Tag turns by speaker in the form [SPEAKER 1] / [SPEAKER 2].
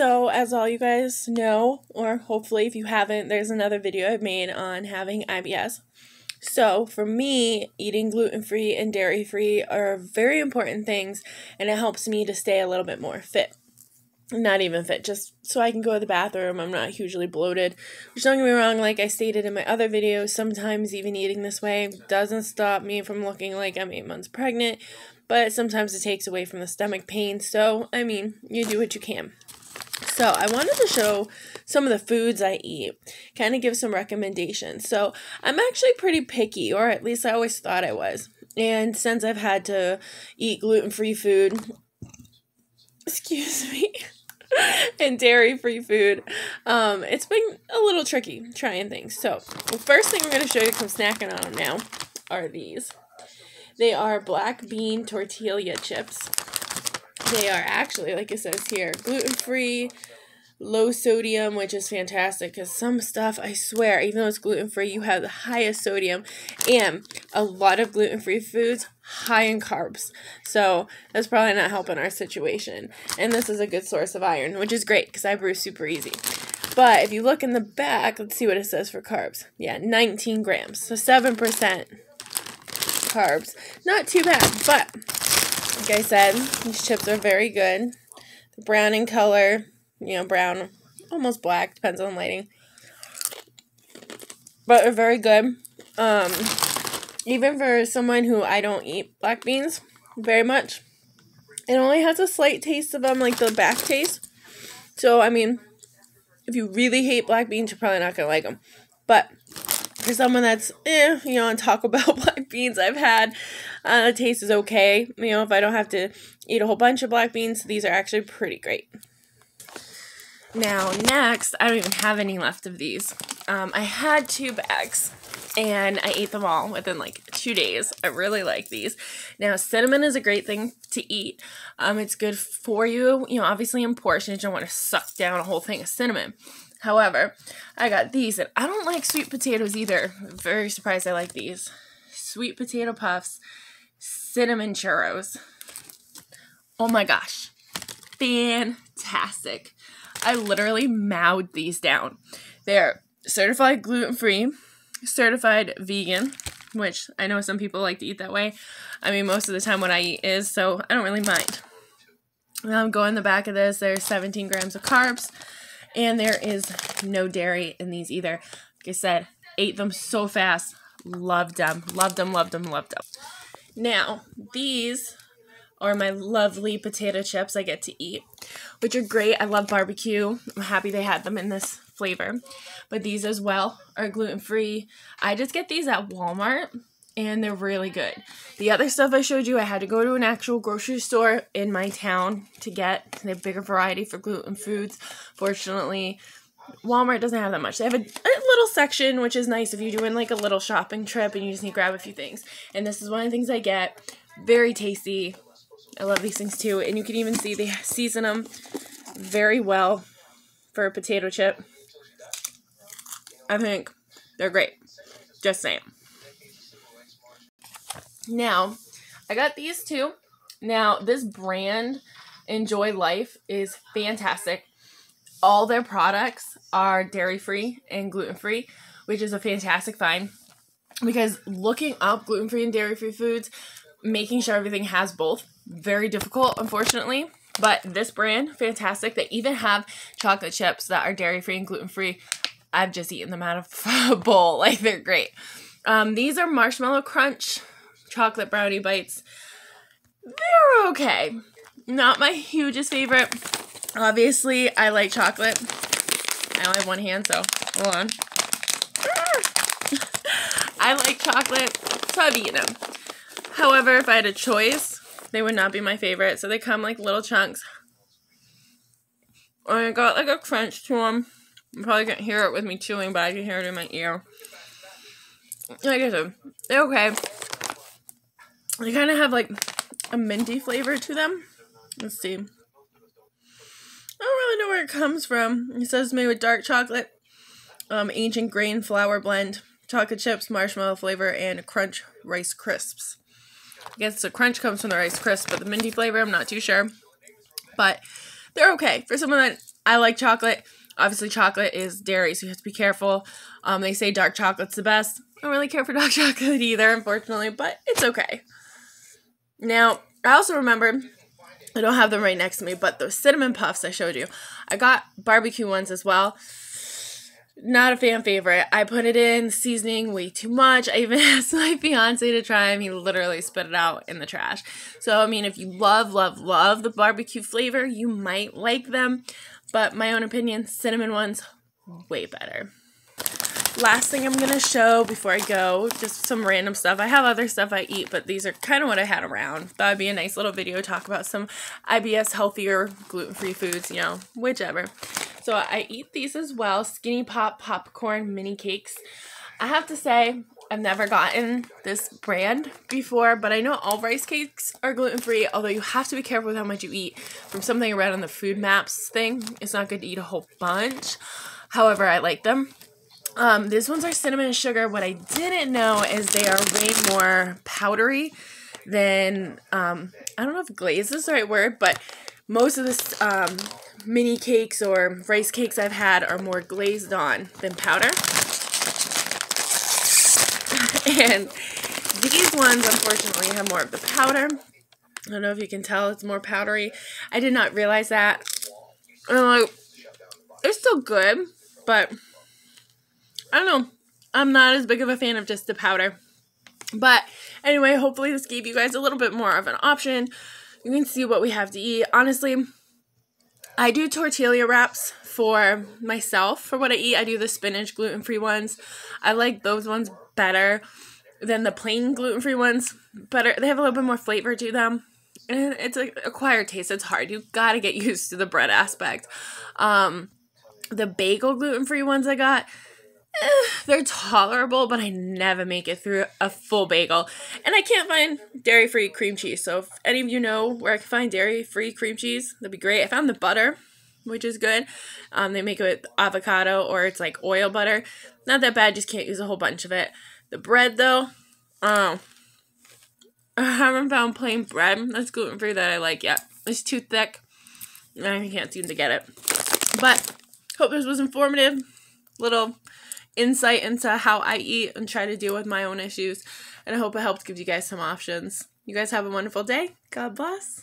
[SPEAKER 1] So, as all you guys know, or hopefully if you haven't, there's another video I've made on having IBS. So, for me, eating gluten free and dairy free are very important things, and it helps me to stay a little bit more fit. Not even fit, just so I can go to the bathroom. I'm not hugely bloated. Which, don't get me wrong, like I stated in my other videos, sometimes even eating this way doesn't stop me from looking like I'm eight months pregnant, but sometimes it takes away from the stomach pain. So, I mean, you do what you can. So, I wanted to show some of the foods I eat, kind of give some recommendations. So, I'm actually pretty picky, or at least I always thought I was. And since I've had to eat gluten free food, excuse me, and dairy free food, um, it's been a little tricky trying things. So, the first thing we're going to show you, come snacking on them now, are these. They are black bean tortilla chips. They are actually, like it says here, gluten free, low sodium, which is fantastic because some stuff, I swear, even though it's gluten free, you have the highest sodium and a lot of gluten free foods high in carbs. So that's probably not helping our situation. And this is a good source of iron, which is great because I brew super easy. But if you look in the back, let's see what it says for carbs. Yeah, 19 grams. So 7% carbs. Not too bad, but like I said, these chips are very good. The brown in color, you know, brown, almost black, depends on lighting. But they're very good. Um, even for someone who I don't eat black beans very much, it only has a slight taste of them, like the back taste. So, I mean, if you really hate black beans, you're probably not gonna like them. But for someone that's eh, you know, on Taco Bell black beans I've had, uh, the taste is okay. You know, if I don't have to eat a whole bunch of black beans, these are actually pretty great. Now, next, I don't even have any left of these. Um, I had two bags and I ate them all within like two days. I really like these. Now, cinnamon is a great thing to eat. Um, it's good for you, you know, obviously in portions. You don't want to suck down a whole thing of cinnamon. However, I got these, and I don't like sweet potatoes either. I'm very surprised I like these. Sweet potato puffs, cinnamon churros. Oh my gosh. Fantastic. I literally mowed these down. They're certified gluten free, certified vegan, which I know some people like to eat that way. I mean, most of the time what I eat is, so I don't really mind. Now I'm going the back of this. There's 17 grams of carbs, and there is no dairy in these either. Like I said, ate them so fast. Loved them. Loved them, loved them, loved them. Now, these are my lovely potato chips I get to eat, which are great. I love barbecue. I'm happy they had them in this flavor. But these as well are gluten free. I just get these at Walmart and they're really good. The other stuff I showed you, I had to go to an actual grocery store in my town to get. Have bigger variety for gluten foods. Fortunately, Walmart doesn't have that much. They have a, a, little section, which is nice if you're doing like a little shopping trip and you just need to grab a few things. And this is one of the things I get. Very tasty. I love these things too. And you can even see they season them very well for a potato chip. I think they're great. Just saying. Now, I got these two. Now, this brand, Enjoy Life, is fantastic. All their products are dairy free and gluten free, which is a fantastic find. Because looking up gluten free and dairy free foods, making sure everything has both, very difficult, unfortunately. But this brand, fantastic. They even have chocolate chips that are dairy free and gluten free. I've just eaten them out of a bowl. Like, they're great. Um, these are Marshmallow Crunch chocolate brownie bites. They're okay. Not my hugest favorite. Obviously, I like chocolate. I only have one hand, so hold on. I like chocolate, so I've eaten them. However, if I had a choice, they would not be my favorite. So they come like little chunks. And I got like a crunch to them. You probably can't hear it with me chewing, but I can hear it in my ear. Like I said, they're okay. They kind of have like a minty flavor to them. Let's see. I don't really know where it comes from. It says made with dark chocolate, um, ancient grain flour blend, chocolate chips, marshmallow flavor, and crunch rice crisps. I guess the crunch comes from the rice crisp, but the minty flavor, I'm not too sure. But they're okay. For someone that I like chocolate. Obviously, chocolate is dairy, so you have to be careful. Um, they say dark chocolate's the best. I don't really care for dark chocolate either, unfortunately, but it's okay. Now, I also remember I don't have them right next to me, but those cinnamon puffs I showed you, I got barbecue ones as well. Not a fan favorite. I put it in seasoning way too much. I even asked my fiance to try them. He literally spit it out in the trash. So, I mean, if you love, love, love the barbecue flavor, you might like them. But my own opinion, cinnamon ones, way better last thing I'm going to show before I go, just some random stuff. I have other stuff I eat, but these are kind of what I had around. That would be a nice little video talk about some IBS healthier gluten-free foods, you know, whichever. So I eat these as well, Skinny Pop Popcorn Mini Cakes. I have to say, I've never gotten this brand before, but I know all rice cakes are gluten-free, although you have to be careful with how much you eat. From something I read on the FODMAPs thing, it's not good to eat a whole bunch. However, I like them. Um, these ones are cinnamon and sugar. What I didn't know is they are way more powdery than, um, I don't know if glaze is the right word, but most of the um, mini cakes or rice cakes I've had are more glazed on than powder. and these ones, unfortunately, have more of the powder. I don't know if you can tell it's more powdery. I did not realize that. I'm like, it's still good, but I don't know. I'm not as big of a fan of just the powder. But anyway, hopefully this gave you guys a little bit more of an option. You can see what we have to eat. Honestly, I do tortilla wraps for myself. For what I eat, I do the spinach gluten-free ones. I like those ones better than the plain gluten-free ones. Better, they have a little bit more flavor to them. And it's an acquired taste. It's hard. You gotta get used to the bread aspect. Um, the bagel gluten-free ones I got, they're tolerable, but I never make it through a full bagel. And I can't find dairy free cream cheese. So if any of you know where I can find dairy free cream cheese, that'd be great. I found the butter, which is good. Um, they make it with avocado or it's like oil butter. Not that bad, just can't use a whole bunch of it. The bread though, oh, I haven't found plain bread that's gluten free that I like yet. It's too thick. I can't seem to get it. But hope this was informative. Little insight into how I eat and try to deal with my own issues. And I hope it helped give you guys some options. You guys have a wonderful day. God bless.